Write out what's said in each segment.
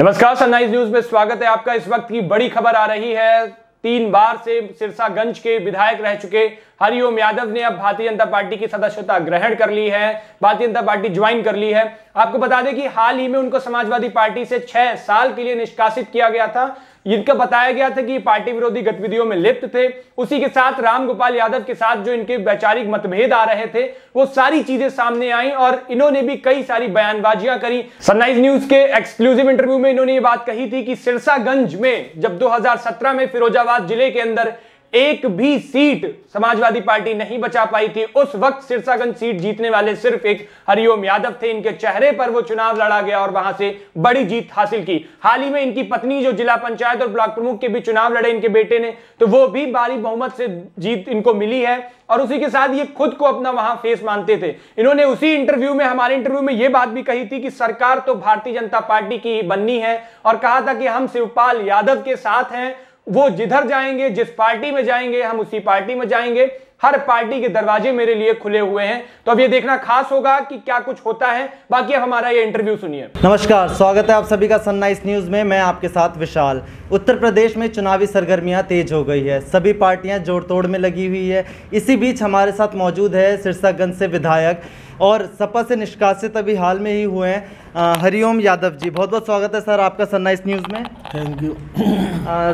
नमस्कार sunrise news में स्वागत है आपका। इस वक्त की बड़ी खबर आ रही है। तीन बार से सिरसागंज के विधायक रह चुके हरिओम यादव ने अब भारतीय जनता पार्टी की सदस्यता ग्रहण कर ली है। भारतीय जनता पार्टी ज्वाइन कर ली है। आपको बता दें कि हाल ही में उनको समाजवादी पार्टी से छह साल के लिए निष्कासित किया गया था। इनका बताया गया था कि पार्टी विरोधी गतिविधियों में लिप्त थे। उसी के साथ रामगोपाल यादव के साथ जो इनके वैचारिक मतभेद आ रहे थे, वो सारी चीज़ें सामने आई और इन्होंने भी कई सारी बयानबाजियाँ करी। सनराइज न्यूज़ के एक्सक्लूसिव इंटरव्यू में इन्होंने ये बात कही थी कि सिरसागंज में जब 2017 में फिरोजाबाद ज़िले के अंदर एक भी सीट समाजवादी पार्टी नहीं बचा पाई थी। उस वक्त सिरसागंज सीट जीतने वाले सिर्फ़ एक हरिओम यादव थे। इनके चेहरे पर वो चुनाव लड़ा गया और वहाँ से बड़ी जीत हासिल की। हाल ही में इनकी पत्नी, जो जिला पंचायत और ब्लॉक प्रमुख के भी चुनाव लड़े इनके बेटे ने तो वो भी बारी बहुमत से जीत इनको मिली है और उसी के साथ ये खुद को अपना वहाँ फेस मानते थे। इन्होंने उसी इंटरव्यू में, हमारे इंटरव्यू में ये बात भी कही थी कि सरकार तो भारतीय जनता पार्टी की ही बननी है और कहा था कि हम शिवपाल यादव के साथ हैं। वो जिधर जाएँगे, जिस पार्टी में जाएँगे, हम उसी पार्टी में जाएँगे। हर पार्टी के दरवाजे मेरे लिए खुले हुए हैं। तो अब ये देखना खास होगा कि क्या कुछ होता है। बाकी हमारा ये इंटरव्यू सुनिए। नमस्कार, स्वागत है आप सभी का सनराइज न्यूज़ में। मैं आपके साथ विशाल। उत्तर प्रदेश में चुनावी सरगर्मियाँ तेज हो गई है। सभी पार्टियाँ जोड़ तोड़ में लगी हुई है। इसी बीच हमारे साथ मौजूद है सिरसागंज से विधायक और सपा से निष्कासित अभी हाल में ही हुए हैं। हरिओम यादव जी बहुत बहुत स्वागत है सर आपका सनराइज न्यूज़ में। थैंक यू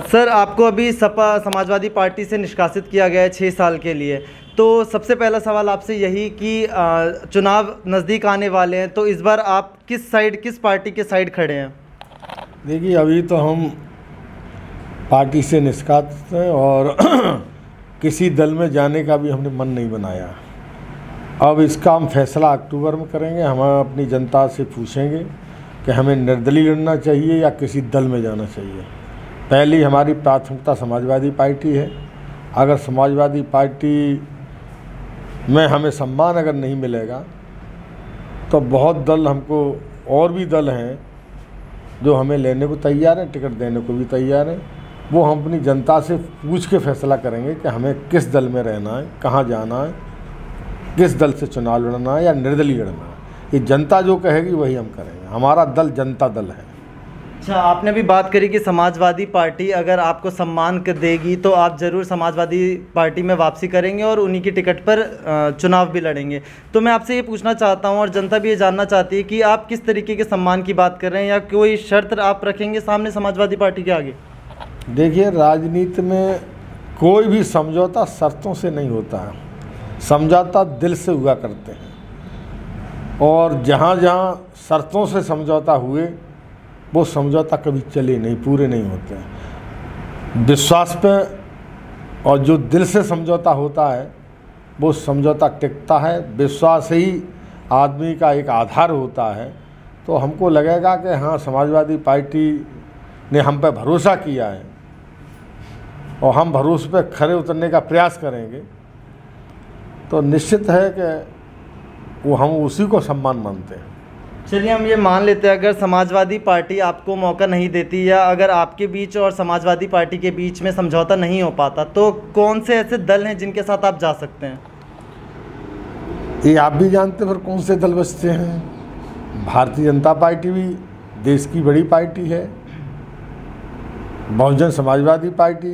सर आपको अभी सपा समाजवादी पार्टी से निष्कासित किया गया है छः साल के लिए। तो सबसे पहला सवाल आपसे यही कि चुनाव नज़दीक आने वाले हैं तो इस बार आप किस साइड किस पार्टी के साइड खड़े हैं? देखिए अभी तो हम पार्टी से निष्कासित हैं और किसी दल में जाने का भी हमने मन नहीं बनाया। अब इसका हम फैसला अक्टूबर में करेंगे। हम अपनी जनता से पूछेंगे कि हमें निर्दलीय लड़ना चाहिए या किसी दल में जाना चाहिए। पहली हमारी प्राथमिकता समाजवादी पार्टी है। अगर समाजवादी पार्टी में हमें सम्मान अगर नहीं मिलेगा तो बहुत दल हमको और भी दल हैं जो हमें लेने को तैयार हैं, टिकट देने को भी तैयार हैं। वो हम अपनी जनता से पूछ के फैसला करेंगे कि हमें किस दल में रहना है, कहाँ जाना है किस दल से चुनाव लड़ना है या निर्दलीय लड़ना है? ये जनता जो कहेगी वही हम करेंगे। हमारा दल जनता दल है। अच्छा आपने भी बात करी कि समाजवादी पार्टी अगर आपको सम्मान कर देगी तो आप ज़रूर समाजवादी पार्टी में वापसी करेंगे और उन्हीं की टिकट पर चुनाव भी लड़ेंगे। तो मैं आपसे ये पूछना चाहता हूँ और जनता भी ये जानना चाहती है कि आप किस तरीके के सम्मान की बात कर रहे हैं या कोई शर्त आप रखेंगे सामने समाजवादी पार्टी के आगे? देखिए राजनीति में कोई भी समझौता शर्तों से नहीं होता है। समझौता दिल से हुआ करते हैं। और जहाँ जहाँ शर्तों से समझौता हुए, वो समझौता कभी चले नहीं, पूरे नहीं होते हैं। विश्वास पे और जो दिल से समझौता होता है, वो समझौता टिकता है। विश्वास ही आदमी का एक आधार होता है। तो हमको लगेगा कि हाँ समाजवादी पार्टी ने हम पे भरोसा किया है और हम भरोसे पे खड़े उतरने का प्रयास करेंगे। तो निश्चित है कि वो हम उसी को सम्मान मानते हैं। चलिए हम ये मान लेते हैं अगर समाजवादी पार्टी आपको मौका नहीं देती या अगर आपके बीच और समाजवादी पार्टी के बीच में समझौता नहीं हो पाता तो कौन से ऐसे दल हैं जिनके साथ आप जा सकते हैं? ये आप भी जानते हैं फिर कौन से दल बचते हैं? भारतीय जनता पार्टी भी देश की बड़ी पार्टी है। बहुजन समाजवादी पार्टी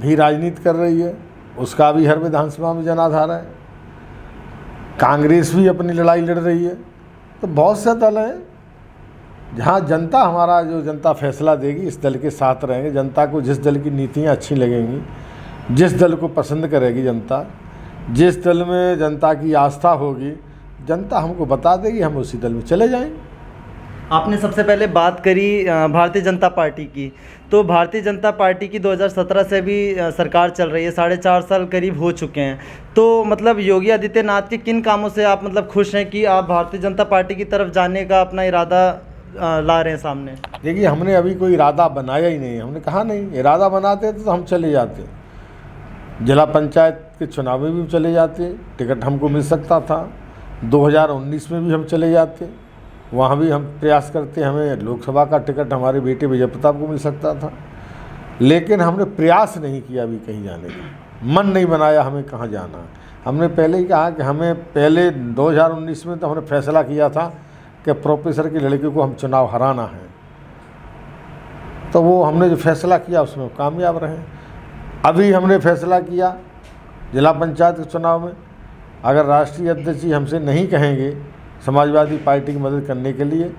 भी राजनीति कर रही है। उसका भी हर विधानसभा में जनाधार है। कांग्रेस भी अपनी लड़ाई लड़ रही है। तो बहुत से दल हैं, जहाँ जनता हमारा जो जनता फैसला देगी, इस दल के साथ रहेंगे। जनता को जिस दल की नीतियाँ अच्छी लगेंगी, जिस दल को पसंद करेगी जनता, जिस दल में जनता की आस्था होगी, जनता हमको बता देगी, हम उसी दल में चले जाएँगे आपने सबसे पहले बात करी भारतीय जनता पार्टी की। तो भारतीय जनता पार्टी की 2017 से भी सरकार चल रही है, साढ़े चार साल करीब हो चुके हैं। तो मतलब योगी आदित्यनाथ के किन कामों से आप मतलब खुश हैं कि आप भारतीय जनता पार्टी की तरफ़ जाने का अपना इरादा ला रहे हैं सामने? देखिए, हमने अभी कोई इरादा बनाया ही नहीं हमने कहा नहीं, इरादा बनाते तो हम चले जाते जिला पंचायत के चुनाव में भी चले जाते टिकट हमको मिल सकता था। 2019 में भी हम चले जाते वहाँ भी हम प्रयास करते हमें लोकसभा का टिकट, हमारे बेटे विजय प्रताप को मिल सकता था। लेकिन हमने प्रयास नहीं किया अभी कहीं जाने का। मन नहीं बनाया हमें कहाँ जाना। है हमने पहले ही कहा कि हमें पहले 2019 में तो हमने फैसला किया था कि प्रोफेसर की लड़की को हम चुनाव हराना है। तो वो हमने जो फैसला किया, उसमें कामयाब रहे। अभी हमने फैसला किया जिला पंचायत के चुनाव में। अगर राष्ट्रीय अध्यक्ष जी हमसे नहीं कहेंगे समाजवादी पार्टी की मदद करने के लिए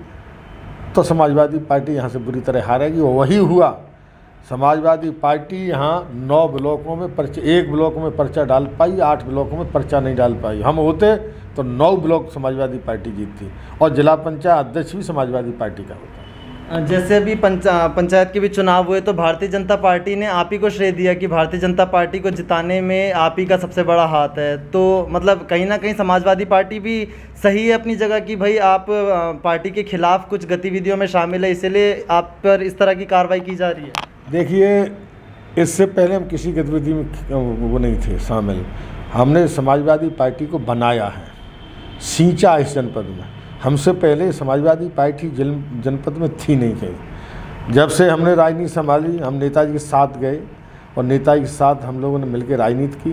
तो समाजवादी पार्टी यहाँ से बुरी तरह हारेगी। वही हुआ, समाजवादी पार्टी यहाँ नौ ब्लॉकों में पर्चा, एक ब्लॉक में पर्चा डाल पाई, आठ ब्लॉकों में पर्चा नहीं डाल पाई। हम होते तो नौ ब्लॉक समाजवादी पार्टी जीतती, और जिला पंचायत अध्यक्ष भी समाजवादी पार्टी का होता। जैसे अभी पंचा, पंचायत के भी चुनाव हुए तो भारतीय जनता पार्टी ने आप ही को श्रेय दिया कि भारतीय जनता पार्टी को जिताने में आप ही का सबसे बड़ा हाथ है। तो मतलब कहीं ना कहीं समाजवादी पार्टी भी सही है अपनी जगह कि भाई आप पार्टी के खिलाफ कुछ गतिविधियों में शामिल है, इसलिए आप पर इस तरह की कार्रवाई की जा रही है। देखिए, इससे पहले हम किसी गतिविधि में वो नहीं थे शामिल। हमने समाजवादी पार्टी को बनाया है, सींचा इस जनपद में। हमसे पहले समाजवादी पार्टी जनपद में थी नहीं कहीं। जब से हमने राजनीति संभाली, हम नेताजी के साथ गए और नेताजी के साथ हम लोगों ने मिलकर राजनीति की,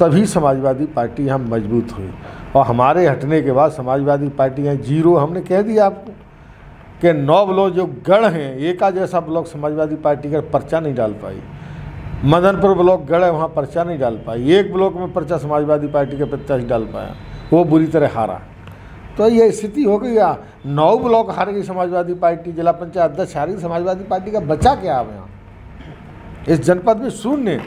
तभी समाजवादी पार्टी हम मज़बूत हुई। और हमारे हटने के बाद समाजवादी पार्टी यहाँ ज़ीरो, हमने कह दिया आपको कि नौ ब्लॉक जो गढ़ हैं, एका जैसा ब्लॉक समाजवादी पार्टी का पर्चा नहीं डाल पाई। मदनपुर ब्लॉक गढ़ है, वहाँ पर्चा नहीं डाल पाई। एक ब्लॉक में पर्चा समाजवादी पार्टी का प्रत्याशी डाल पाया। वो बुरी तरह हारा। तो ये स्थिति हो गई नौ ब्लॉक हार गई समाजवादी पार्टी, जिला पंचायत अध्यक्ष हार गई समाजवादी पार्टी का बचा क्या अब यहाँ? इस जनपद में शून्य।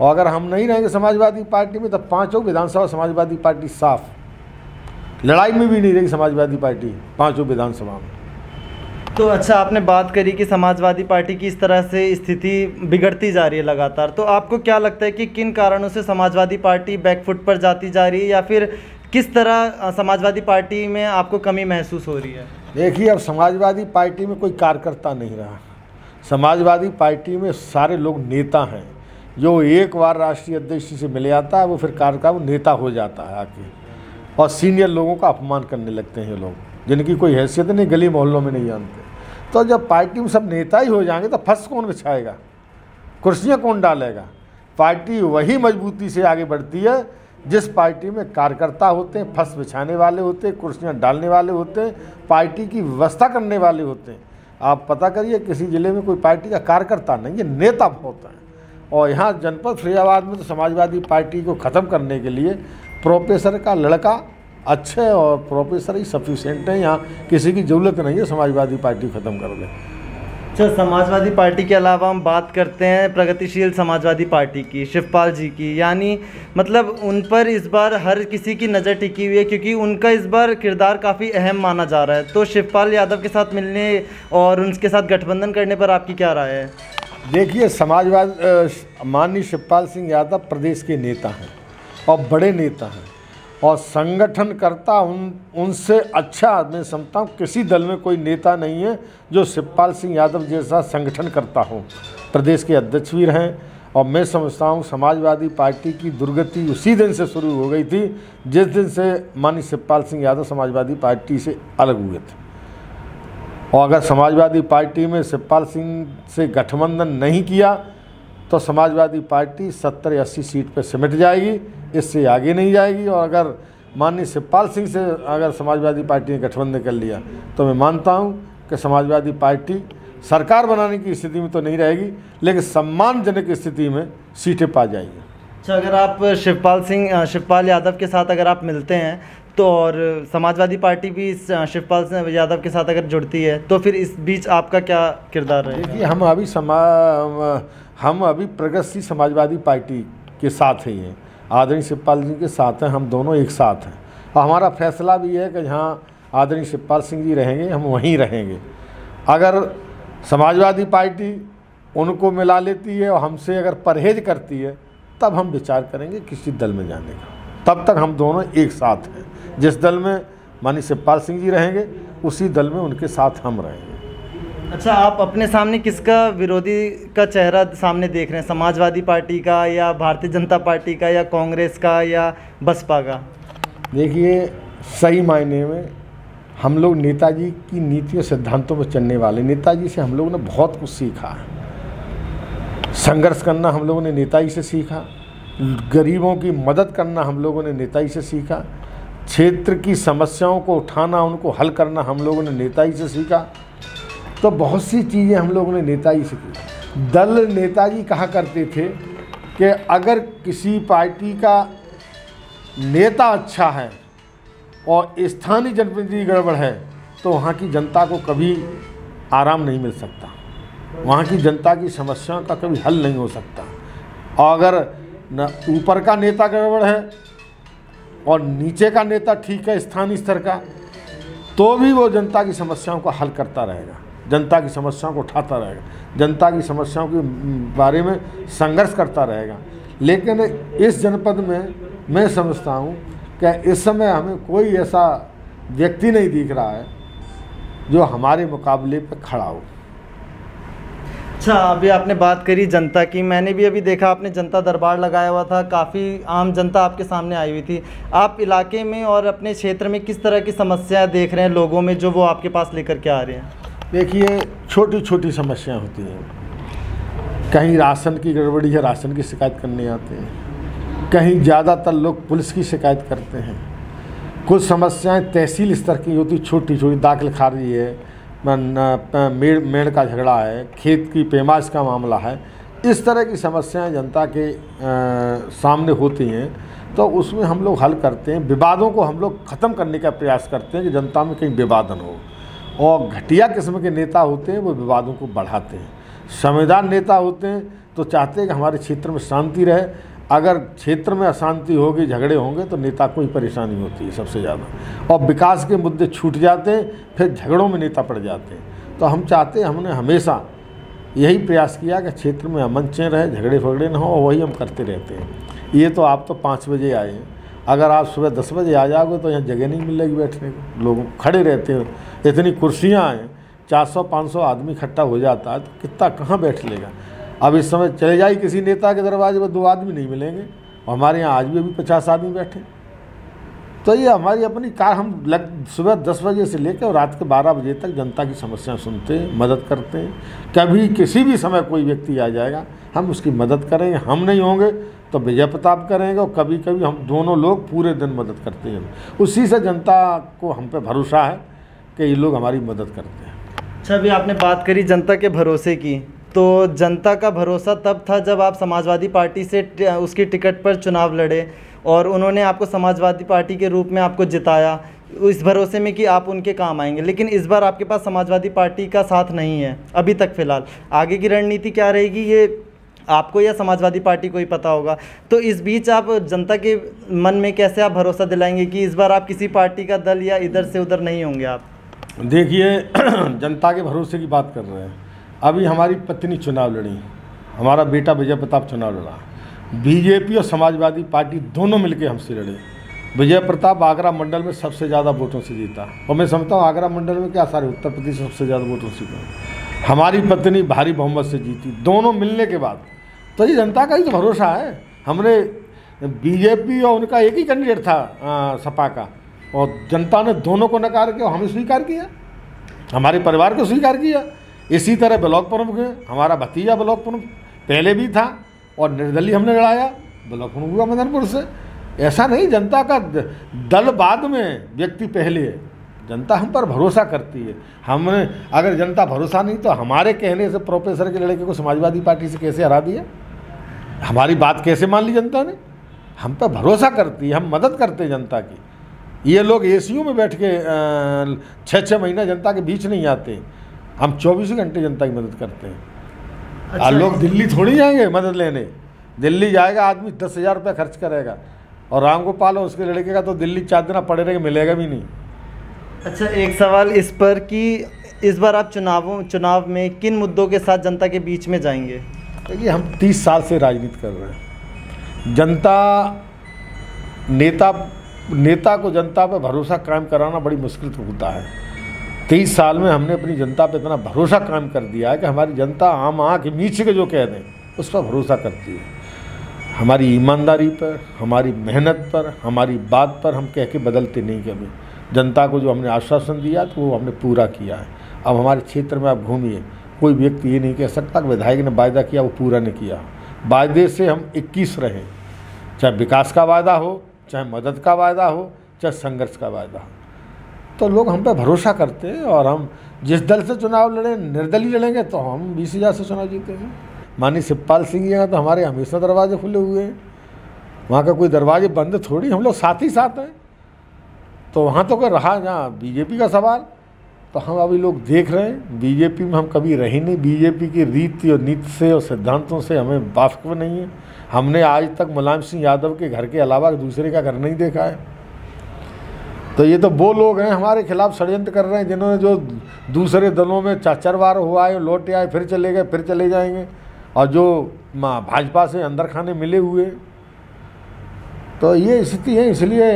और अगर हम नहीं रहेंगे समाजवादी पार्टी में तो पाँचों विधानसभा समाजवादी पार्टी साफ़। लड़ाई में भी नहीं रहेगी समाजवादी पार्टी, पाँचों विधानसभा में। तो अच्छा आपने बात करी कि समाजवादी पार्टी की इस तरह से स्थिति बिगड़ती जा रही है लगातार। तो आपको क्या लगता है कि किन कारणों से समाजवादी पार्टी बैकफुट पर जाती जा रही है, या फिर किस तरह समाजवादी पार्टी में आपको कमी महसूस हो रही है? देखिए, अब समाजवादी पार्टी में कोई कार्यकर्ता नहीं रहा। समाजवादी पार्टी में सारे लोग नेता हैं। जो एक बार राष्ट्रीय अध्यक्ष से मिल जाता है, वो फिर कार्यक्रम वो नेता हो जाता है आके। और सीनियर लोगों का अपमान करने लगते हैं लोग, जिनकी कोई हैसियत नहीं, गली मोहल्लों में नहीं जानते। तो जब पार्टी में सब नेता ही हो जाएँगे तो फंस कौन बिछाएगा? कुर्सियाँ कौन डालेगा? पार्टी वही मजबूती से आगे बढ़ती है जिस पार्टी में कार्यकर्ता होते हैं फंस बिछाने वाले होते हैं, कुर्सियाँ डालने वाले होते हैं, पार्टी की व्यवस्था करने वाले होते हैं। आप पता करिए, किसी ज़िले में कोई पार्टी का कार्यकर्ता नहीं है, नेता बहुत हैं। और यहाँ जनपद फरीदाबाद में तो समाजवादी पार्टी को ख़त्म करने के लिए प्रोफेसर का लड़का अच्छे और प्रोफेसर ही सफिशेंट है, यहाँ किसी की ज़रूरत नहीं है समाजवादी पार्टी ख़त्म कर दें अच्छा समाजवादी पार्टी के अलावा हम बात करते हैं प्रगतिशील समाजवादी पार्टी की, शिवपाल जी की। यानी मतलब उन पर इस बार हर किसी की नज़र टिकी हुई है, क्योंकि उनका इस बार किरदार काफ़ी अहम माना जा रहा है। तो शिवपाल यादव के साथ मिलने और उनके साथ गठबंधन करने पर आपकी क्या राय है? देखिए, समाजवाद माननीय शिवपाल सिंह यादव प्रदेश के नेता हैं और बड़े नेता हैं। और संगठन करता उन, उनसे अच्छा मैं समझता हूँ। किसी दल में कोई नेता नहीं है जो शिवपाल सिंह यादव जैसा संगठन करता हो। प्रदेश के अध्यक्ष भी रहें और मैं समझता हूँ समाजवादी पार्टी की दुर्गति उसी दिन से शुरू हो गई थी, जिस दिन से मानी शिवपाल सिंह यादव समाजवादी पार्टी से अलग हुए थे। और अगर समाजवादी पार्टी में शिवपाल सिंह से गठबंधन नहीं किया तो समाजवादी पार्टी सत्तर अस्सी सीट पर सिमट जाएगी। इससे आगे नहीं जाएगी और अगर माननीय शिवपाल सिंह से अगर समाजवादी पार्टी ने गठबंधन कर लिया तो मैं मानता हूँ कि समाजवादी पार्टी सरकार बनाने की स्थिति में तो नहीं रहेगी लेकिन सम्मानजनक स्थिति में सीटें पा जाएगी। अच्छा अगर आप शिवपाल सिंह शिवपाल यादव के साथ अगर आप मिलते हैं तो और समाजवादी पार्टी भी शिवपाल सिंह यादव के साथ अगर जुड़ती है तो फिर इस बीच आपका क्या किरदार रहेगा? देखिए हम अभी समा हम अभी प्रगतिशील समाजवादी पार्टी के साथ ही हैं। आदरणीय शिवपाल जी के साथ हैं, हम दोनों एक साथ हैं। और हमारा फैसला भी है कि जहाँ आदरणीय शिवपाल सिंह जी रहेंगे, हम वहीं रहेंगे। अगर समाजवादी पार्टी उनको मिला लेती है और हमसे अगर परहेज करती है, तब हम विचार करेंगे किसी दल में जाने का। तब तक हम दोनों एक साथ हैं। जिस दल में मानी शिवपाल सिंह जी रहेंगे, उसी दल में उनके साथ हम रहेंगे। अच्छा आप अपने सामने किसका विरोधी का चेहरा सामने देख रहे हैं? समाजवादी पार्टी का या भारतीय जनता पार्टी का या कांग्रेस का या बसपा का? देखिए, सही मायने में हम लोग नेताजी की नीतियों, सिद्धांतों पर चलने वाले। नेताजी से हम लोगों ने बहुत कुछ सीखा। संघर्ष करना हम लोगों ने नेताजी से सीखा। गरीबों की मदद करना हम लोगों ने नेताजी से सीखा। क्षेत्र की समस्याओं को उठाना, उनको हल करना हम लोगों ने नेताजी से सीखा। तो बहुत सी चीज़ें हम लोगों ने नेताजी से की। दल नेताजी कहा करते थे कि अगर किसी पार्टी का नेता अच्छा है और स्थानीय जनप्रतिनिधि गड़बड़ है तो वहाँ की जनता को कभी आराम नहीं मिल सकता। वहाँ की जनता की समस्याओं का कभी हल नहीं हो सकता। और अगर न ऊपर का नेता गड़बड़ है और नीचे का नेता ठीक है, स्थानीय स्तर का तो भी वो जनता की समस्याओं को हल करता रहेगा। जनता की समस्याओं को उठाता रहेगा। जनता की समस्याओं के बारे में संघर्ष करता रहेगा। लेकिन इस जनपद में मैं समझता हूँ कि इस समय हमें कोई ऐसा व्यक्ति नहीं दिख रहा है जो हमारे मुकाबले पर खड़ा हो। अच्छा अभी आपने बात करी जनता की। मैंने भी अभी देखा, आपने जनता दरबार लगाया हुआ था। काफ़ी आम जनता आपके सामने आई हुई थी। आप इलाके में और अपने क्षेत्र में किस तरह की समस्याएँ देख रहे हैं लोगों में जो वो आपके पास लेकर के आ रहे हैं? देखिए छोटी छोटी समस्याएँ होती हैं। कहीं राशन की गड़बड़ी है राशन की शिकायत करने आते हैं। कहीं ज़्यादातर लोग पुलिस की शिकायत करते हैं। कुछ समस्याएँ तहसील स्तर की होती छोटी छोटी दाखिल खारिज है मेड़ मेड़ का झगड़ा है खेत की पैमाश का मामला है। इस तरह की समस्याएँ जनता के आ, सामने होती हैं तो उसमें हम लोग हल करते हैं। विवादों को हम लोग ख़त्म करने का प्रयास करते हैं कि जनता में कहीं विवादन हो। और घटिया किस्म के नेता होते हैं, वो विवादों को बढ़ाते हैं। संविधान नेता होते हैं तो चाहते हैं कि हमारे क्षेत्र में शांति रहे। अगर क्षेत्र में अशांति होगी, झगड़े होंगे तो नेता को ही परेशानी होती है सबसे ज़्यादा। और विकास के मुद्दे छूट जाते हैं, फिर झगड़ों में नेता पड़ जाते हैं। तो हम चाहते हैं, हमने हमेशा यही प्रयास किया कि क्षेत्र में अमन चैन रहे झगड़े फगड़े ना हो, और वही हम करते रहते हैं। ये तो आप तो पाँच बजे आए हैं। अगर आप सुबह दस बजे आ जाओगे तो यहाँ जगह नहीं मिलेगी बैठने को। लोग खड़े रहते हैं। इतनी कुर्सियाँ हैं, चार सौ, पाँच सौ आदमी इकट्ठा हो जाता है तो कितना, कहाँ बैठ लेगा? अब इस समय चले जाए किसी नेता के दरवाजे पर, दो आदमी नहीं मिलेंगे। और हमारे यहाँ आज भी अभी पचास आदमी बैठे। तो ये हमारी अपनी कार, हम लग, सुबह दस बजे से लेकर और रात के बारह बजे तक जनता की समस्याएँ सुनते हैं, मदद करते हैं। कभी किसी भी समय कोई व्यक्ति आ जाएगा, हम उसकी मदद करेंगे। हम नहीं होंगे तो विजय प्रताप करेंगे और कभी कभी हम दोनों लोग पूरे दिन मदद करते हैं। उसी से जनता को हम पे भरोसा है। कि ये लोग हमारी मदद करते हैं। अच्छा अभी आपने बात करी जनता के भरोसे की तो जनता का भरोसा तब था जब आप समाजवादी पार्टी से उसकी टिकट पर चुनाव लड़े और उन्होंने आपको समाजवादी पार्टी के रूप में आपको जिताया। इस भरोसे में कि आप उनके काम आएँगे, लेकिन इस बार आपके पास समाजवादी पार्टी का साथ नहीं है, अभी तक फ़िलहाल। आगे की रणनीति क्या रहेगी, ये आपको या समाजवादी पार्टी को ही पता होगा। तो इस बीच आप जनता के मन में कैसे आप भरोसा दिलाएँगे कि इस बार आप किसी पार्टी का दल या इधर से उधर नहीं होंगे आप? देखिए जनता के भरोसे की बात कर रहे हैं। अभी हमारी पत्नी चुनाव लड़ी हमारा बेटा विजय प्रताप चुनाव लड़ा। बीजेपी और समाजवादी पार्टी दोनों मिलकर हमसे लड़े। विजय प्रताप आगरा मंडल में सबसे ज़्यादा वोटों से जीता। और मैं समझता हूँ आगरा मंडल में क्या सारे उत्तर प्रदेश सबसे ज़्यादा वोटों से जीता। हमारी पत्नी भारी बहुमत से जीती। दोनों मिलने के बाद तो ये जनता का ही तो भरोसा है। हमने बीजेपी और उनका एक ही कैंडिडेट था आ, सपा का। और जनता ने दोनों को नकार के हमें स्वीकार किया। हमारे परिवार को स्वीकार किया। इसी तरह ब्लॉक प्रमुख है, हमारा भतीजा ब्लॉक प्रमुख पहले भी था और निर्दलीय हमने लड़ाया, ब्लॉक प्रमुख हुआ मदनपुर से। ऐसा नहीं, जनता का दल बाद में, व्यक्ति पहले। है जनता हम पर भरोसा करती है। हमने, अगर जनता भरोसा नहीं तो हमारे कहने से प्रोफेसर के लड़के को समाजवादी पार्टी से कैसे हरा दिया? हमारी बात कैसे मान ली जनता ने? हम पर भरोसा करती है, हम मदद करते जनता की। ये लोग ए में बैठ के छः छः महीना जनता के बीच नहीं आते हम चौबीस घंटे जनता की मदद करते हैं। अच्छा। लोग दिल्ली थोड़ी जाएँगे मदद लेने। दिल्ली जाएगा आदमी दस हज़ार रुपये खर्च करेगा। और राम गोपाल और उसके लड़के का तो दिल्ली चार दिन पड़े रहेगा मिलेगा भी नहीं। अच्छा एक सवाल इस पर कि इस बार आप चुनावों चुनाव में किन मुद्दों के साथ जनता के बीच में जाएँगे? देखिए हम तीस साल से राजनीति कर रहे हैं। जनता नेता नेता को जनता पर भरोसा कायम कराना बड़ी मुश्किल होता है। तेईस साल में हमने अपनी जनता पर इतना भरोसा कायम कर दिया है कि हमारी जनता आम आँख नीचे के जो कह दें, उस पर भरोसा करती है। हमारी ईमानदारी पर, हमारी मेहनत पर, हमारी बात पर हम कह के बदलते नहीं कभी जनता को जो हमने आश्वासन दिया तो वो हमने पूरा किया है। अब हमारे क्षेत्र में आप घूमिए, कोई व्यक्ति ये नहीं कह सकता कि विधायक ने वायदा किया, वो पूरा नहीं किया। वायदे से हम 21 रहे, चाहे विकास का वायदा हो चाहे मदद का वायदा हो, चाहे संघर्ष का वायदा हो। तो लोग हम पे भरोसा करते हैं और हम जिस दल से चुनाव लड़े, निर्दलीय लड़ेंगे तो हम बीस हज़ार से चुनाव जीतेंगे मानी शिवपाल सिंह जी हैं तो हमारे हमेशा दरवाजे खुले हुए हैं। वहाँ का कोई दरवाजे बंद थोड़ी, हम लोग साथ ही साथ हैं। तो वहाँ तो कोई रहा जहाँ बीजेपी का सवाल तो हम अभी लोग देख रहे हैं। बीजेपी में हम कभी रहे नहीं। बीजेपी की रीति और नीति से और सिद्धांतों से हमें वाकफ नहीं है। हमने आज तक मुलायम सिंह यादव के घर के अलावा दूसरे का घर नहीं देखा है। तो ये तो वो लोग हैं हमारे खिलाफ षडयंत्र कर रहे हैं, जिन्होंने जो दूसरे दलों में चार चार हुआ है, लौटे आए, फिर चले गए, फिर चले जाएँगे। और जो भाजपा से अंदर खाने मिले हुए। तो ये स्थिति है, इसलिए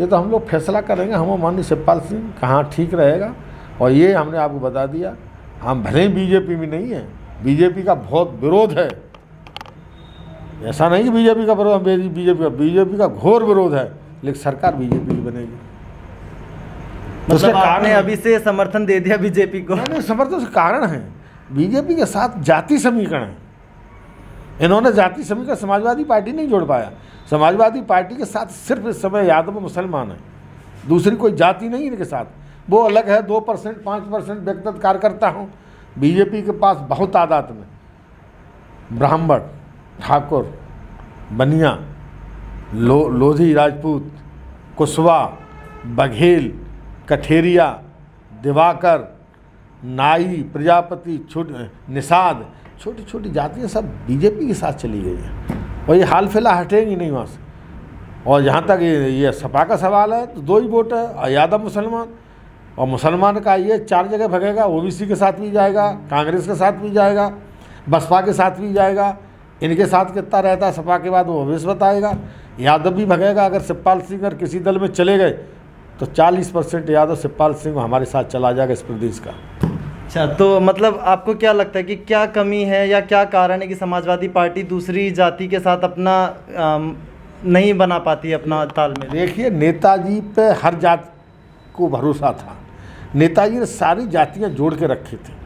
ये तो हम लोग फैसला करेंगे। हम माननीय शिवपाल सिंह, कहाँ ठीक रहेगा? और ये हमने आपको बता दिया, हम भले बीजेपी में नहीं हैं, बीजेपी का बहुत विरोध है। ऐसा नहीं कि बीजेपी का विरोध बीजेपी का बीजेपी का घोर विरोध है लेकिन सरकार बीजेपी की बनेगी। मतलब आपने अभी से समर्थन दे दिया बीजेपी को। नहीं समर्थन कारण है। बीजेपी के साथ जाति समीकरण है। इन्होंने जाति समीकरण समाजवादी पार्टी नहीं जोड़ पाया। समाजवादी पार्टी के साथ सिर्फ़ इस समय यादव मुसलमान है। दूसरी कोई जाति नहीं इनके साथ। वो अलग है दो परसेंट पाँच परसेंट व्यक्तिगत कार्यकर्ता हूँ। बीजेपी के पास बहुत तादाद में। ब्राह्मण। ठाकुर, बनिया, लो, लोधी राजपूत कुशवा बघेल, कठेरिया, दिवाकर, नाई, प्रजापति, छोट, निषाद छोटी छोटी जातियाँ सब बीजेपी के साथ चली गई हैं। और ये हाल फ़िलहाल हटेंगी नहीं वहाँ से। और जहाँ तक ये ये सपा का सवाल है तो दो ही वोट है यादव मुसलमान। और मुसलमान का ये चार जगह भगेगा, ओबीसी के साथ भी जाएगा, कांग्रेस के साथ भी जाएगा, बसपा के साथ भी जाएगा इनके साथ कितना रहता है सपा के बाद वो भविष्य बताएगा। यादव भी भगेगा अगर शिवपाल सिंह अगर किसी दल में चले गए तो 40 परसेंट यादव शिवपाल सिंह हमारे साथ चला जाएगा इस प्रदेश का। अच्छा तो मतलब आपको क्या लगता है कि क्या कमी है या क्या कारण है कि समाजवादी पार्टी दूसरी जाति के साथ अपना आम, नहीं बना पाती अपना तालमेल? देखिए नेताजी पे हर जात को भरोसा था। नेताजी ने सारी जातियाँ जोड़ के रखे थे।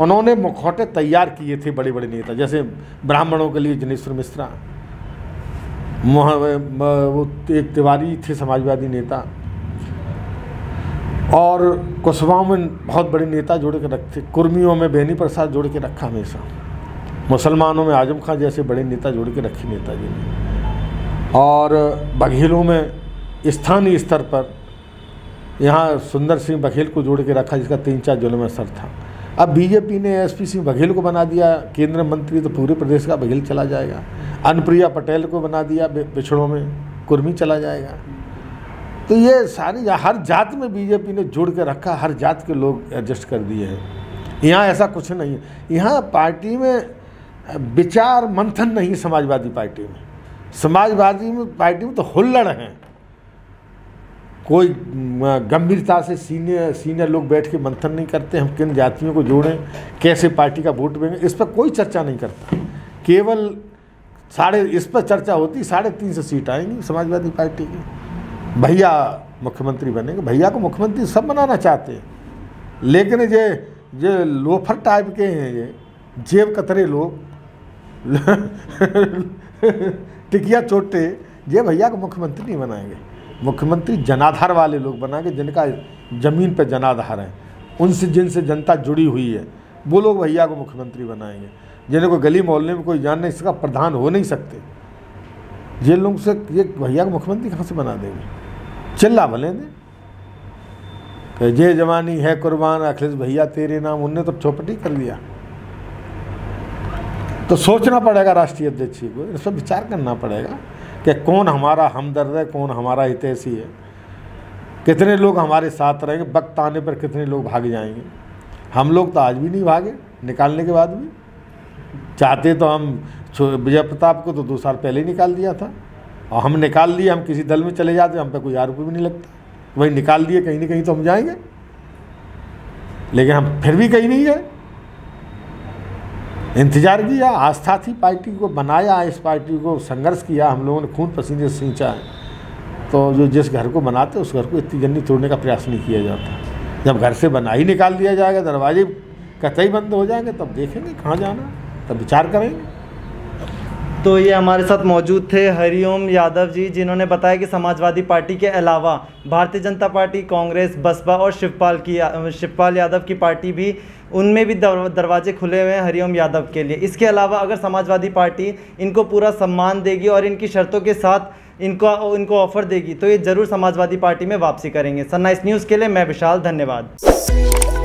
उन्होंने मुखौटे तैयार किए थे बड़े बड़े नेता, जैसे ब्राह्मणों के लिए जनेश्वर मिश्रा वो एक तिवारी थे, समाजवादी नेता, और कुशवाओं में बहुत बड़े नेता जोड़ के रखे कुर्मियों में बेनी प्रसाद जोड़ के रखा हमेशा, मुसलमानों में आज़म खां जैसे बड़े नेता जोड़ के रखे नेताजी ने, और बघेलों में स्थानीय स्तर पर, यहाँ सुंदर सिंह बघेल को जोड़ के रखा, जिसका तीन चार जिलों में असर था। अब बीजेपी ने एसपी सिंह बघेल को बना दिया, केंद्र मंत्री तो पूरे प्रदेश का बघेल चला जाएगा। अनुप्रिया पटेल को बना दिया पिछड़ों में कुर्मी चला जाएगा। तो ये सारी, हर जात में बीजेपी ने जोड़ के रखा, हर जात के लोग एडजस्ट कर दिए हैं। यहाँ ऐसा कुछ नहीं है। यहाँ पार्टी में विचार मंथन नहीं समाजवादी पार्टी में। समाजवादी में, पार्टी में तो हुल्लड़ हैं। कोई गंभीरता से सीनियर सीनियर लोग बैठ के मंथन नहीं करते, हम किन जातियों को जोड़ें, कैसे पार्टी का वोट देंगे, इस पर कोई चर्चा नहीं करता। केवल साढ़े, इस पर चर्चा होती, साढ़े तीन सौ सीट आएँगी समाजवादी पार्टी की। भैया मुख्यमंत्री बनेंगे, भैया को मुख्यमंत्री सब बनाना चाहते हैं। लेकिन ये ये लोफर टाइप के हैं ये, जेब कतरे लोग। टिकिया चोटे, ये भैया को मुख्यमंत्री नहीं बनाएँगे। मुख्यमंत्री जनाधार वाले लोग बनाएँगे, जिनका ज़मीन पर जनाधार है। उनसे, जिनसे जनता जुड़ी हुई है, वो लोग भैया को मुख्यमंत्री बनाएँगे। जिन्हें कोई गली मोहल्ले में कोई जान नहीं, इसका प्रधान हो नहीं सकते। ये लोग से, ये भैया को मुख्यमंत्री कहाँ से बना देंगे? चिल्ला भले दे। जय जवानी, है कुर्बान, अखिलेश भैया तेरे नाम। उनने तो चौपटी कर दिया। तो सोचना पड़ेगा, राष्ट्रीय अध्यक्ष को। इस पर विचार करना पड़ेगा। कि कौन हमारा हमदर्द है, कौन हमारा हितैषी है। कितने लोग हमारे साथ रहेंगे, वक्त आने पर कितने लोग भाग जाएँगे। हम लोग तो आज भी नहीं भागे, निकालने के बाद भी। चाहते तो हम विजय प्रताप को तो दो साल पहले ही निकाल दिया था। और हम निकाल लिए, हम किसी दल में चले जाते, हम पे कोई आरोप भी नहीं लगता। वही निकाल दिए, कहीं ना कहीं तो हम जाएँगे। लेकिन हम फिर भी कहीं नहीं गए। इंतज़ार किया, आस्था थी पार्टी को, बनाया, इस पार्टी को, संघर्ष किया, हम लोगों ने खून पसीने से सींचा। है तो जो जिस घर को बनाते, उस घर को इतनी जल्दी तोड़ने का प्रयास नहीं किया जाता। जब घर से बना ही निकाल दिया जाएगा, दरवाजे कतई बंद हो जाएँगे, तब देखेंगे कहाँ जाना, तब विचार करेंगे। तो ये हमारे साथ मौजूद थे हरिओम यादव जी, जिन्होंने बताया कि समाजवादी पार्टी के अलावा भारतीय जनता पार्टी, कांग्रेस, बसपा और शिवपाल की, शिवपाल यादव की पार्टी भी उनमें भी दरवाजे खुले हुए हैं हरिओम यादव के लिए। इसके अलावा अगर समाजवादी पार्टी इनको पूरा सम्मान देगी और इनकी शर्तों के साथ इनको इनको ऑफ़र देगी तो ये ज़रूर समाजवादी पार्टी में वापसी करेंगे। सन्नाइस न्यूज़ के लिए मैं विशाल, धन्यवाद।